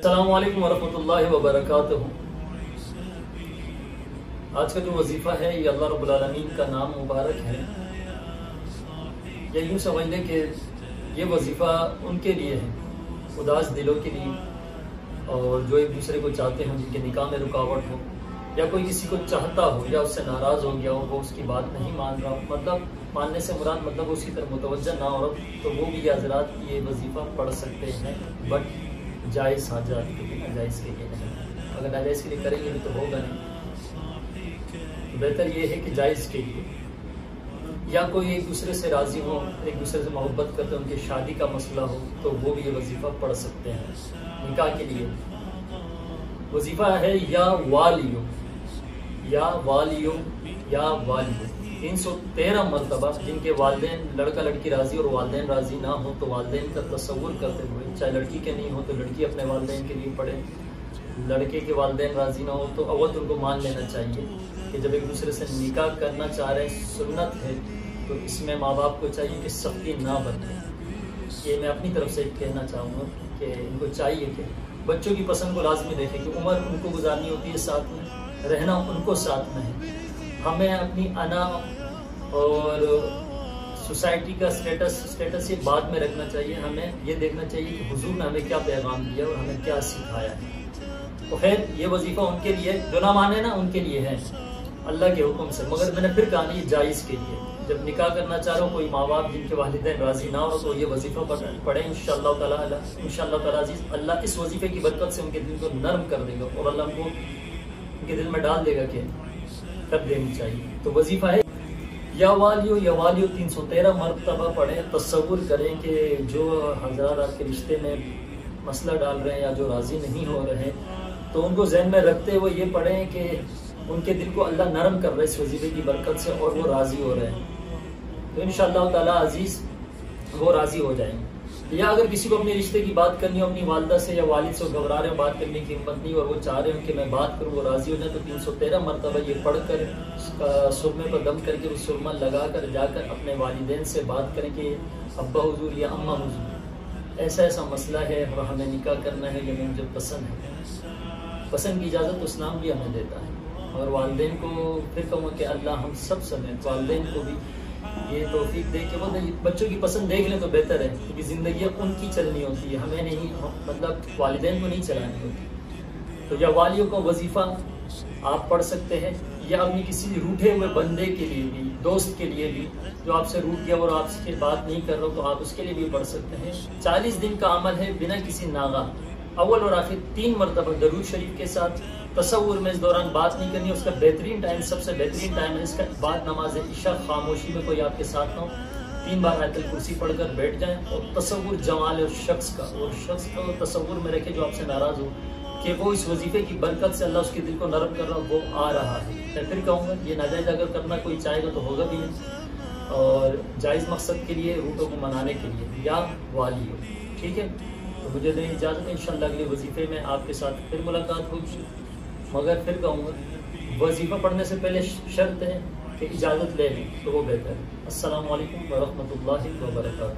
अल्लाम वरहमतुल्लाहि वबरकातुहू आज का जो वजीफ़ा है, ये अल्लाह रब्बुल आलमीन का नाम मुबारक है। या यूँ समझ लें कि ये वजीफ़ा उनके लिए है, उदास दिलों के लिए, और जो एक दूसरे को चाहते हों जिनके निकाह में रुकावट हो, या कोई किसी को चाहता हो, या उससे नाराज़ हो गया हो, वो उसकी बात नहीं मान रहा हो मतलब मानने से मुराद मतलब उसकी तरफ़ मुतवजह ना हो तो वो भी हजरात ये वजीफ़ा पढ़ सकते हैं बट जायज़ हाजात के नाजायज़ के लिए नहीं। अगर नाजायज़ के लिए करेंगे तो होगा नहीं। तो बेहतर ये है कि जायज़ के लिए। या कोई एक दूसरे से राज़ी हो, एक दूसरे से मोहब्बत करते हो, उनकी शादी का मसला हो तो वो भी ये वजीफ़ा पढ़ सकते हैं, निकाह के लिए। वजीफ़ा है या वालियो। या वालियो या वालियो। तीन सौ तेरह मरतबा, जिनके वालदेन लड़का लड़की राज़ी और वालदेन राज़ी ना हो तो वालदेन का तस्वुर करते हुए, चाहे लड़की के नहीं हो तो लड़की अपने वालदेन के लिए पढ़े। लड़के के वालदेन राज़ी ना हो तो अवध उनको मान लेना चाहिए कि जब एक दूसरे से निकाह करना चाह रहे सुन्नत है तो इसमें माँ बाप को चाहिए कि सख्ती ना बने ये मैं अपनी तरफ़ से कहना चाहूँगा कि इनको चाहिए कि बच्चों की पसंद को लाजमी देखें कि उम्र उनको गुजारनी होती है साथ में, रहना उनको साथ में है। हमें अपनी अना और सोसाइटी का स्टेटस स्टेटस ये बाद में रखना चाहिए। हमें ये देखना चाहिए कि हुजूर ने हमें क्या पैगाम दिया और हमें क्या सिखाया। है तो खैर, ये वजीफा उनके लिए, जो ना माने ना, उनके लिए है। अल्लाह के हुक्म से। मगर मैंने फिर कहा नहीं जायज़ के लिए। जब निकाह करना चाह रहा हूँ, कोई माँ बाप जिनके वालदे राज़ी ना हो तो ये वजीफा पढ़े इन शाह अल्लाह इस वजीफे की बरकत से उनके दिल को नर्म कर देगा और अल्लाह उनको, उनके दिल में डाल देगा कि कर देनी चाहिए। तो वजीफा है। या वालियो या वालियो तीन सौ तेरह मरतबा पढ़े, तस्वुर करें कि जो हजरात आपके रिश्ते में मसला डाल रहे हैं या जो राज़ी नहीं हो रहे हैं तो उनको जहन में रखते हुए ये पढ़ें कि उनके दिल को अल्लाह नरम कर रहे इस वजीफे की बरकत से और वो राज़ी हो रहे हैं। तो इन ताला अज़ीज़ वो राज़ी हो जाएँगे। या अगर किसी को अपने रिश्ते की बात करनी हो, अपनी वालदा से या वालिद से घबरा रहे हो, बात करने की हिम्मत नहीं, और वो चाह रहे हो कि मैं बात करूँ, वो राज़ी हो जाए तो तीन सौ तेरह मरतबा ये पढ़कर सुरमे पर दम करके उस सुरमा लगा कर जाकर अपने वालदेन से बात करें कि, अब्बा हजूर या अम्मा हजूर, ऐसा ऐसा मसला है, और हमें निकाह करना है, ये मुझे पसंद है। पसंद की इजाज़त उस नाम भी हमें देता है। और वालदेन को फिर कहूँगा कि अल्लाह हम सब समेत, वालदेन को भी ये तोफीक दे के वो बच्चों की पसंद देख लें तो बेहतर है, क्योंकि ज़िंदगी उनकी चलनी होती है। हमें नहीं मतलब वालदेन को नहीं चलानी होती। तो या वालियों का वजीफ़ा आप पढ़ सकते हैं, या अपनी किसी रूठे हुए बंदे के लिए भी, दोस्त के लिए भी, जो आपसे रूठ गया और आपसे बात नहीं कर रहा तो आप उसके लिए भी पढ़ सकते हैं। चालीस दिन का अमल है बिना किसी नागा। अव्वल और आखिर तीन मरतबा दरूद शरीफ के साथ तस्वुर में इस दौरान बात नहीं करनी, उसका बेहतरीन टाइम सबसे बेहतरीन टाइम है। इसका बाद नमाज़ इशा खामोशी में कोई आपके साथ ना हो। तीन बार आयतल कुर्सी पढ़कर बैठ जाएँ और तस्वुर जमाल और शख्स का और शख्स का तस्वुर में रखे जो आपसे नाराज़ हो कि वो इस वजीफे की बरकत से अल्लाह उसके दिल को नरम कर रहा वो आ रहा है। मैं फिर कहूँगा, ये नाजायज अगर करना कोई चाहेगा तो होगा भी नहीं और जायज़ मकसद के लिए, रूटों को मनाने के लिए या वाली हो। ठीक है? मुझे दें इजाज़त इन अगले वजीफे में आपके साथ फिर मुलाकात होगी। मगर फिर कहूँगा, वजीफ़ा पढ़ने से पहले शर्त है कि इजाज़त ले लें तो वो बेहतर है। असल वरहमल वर्का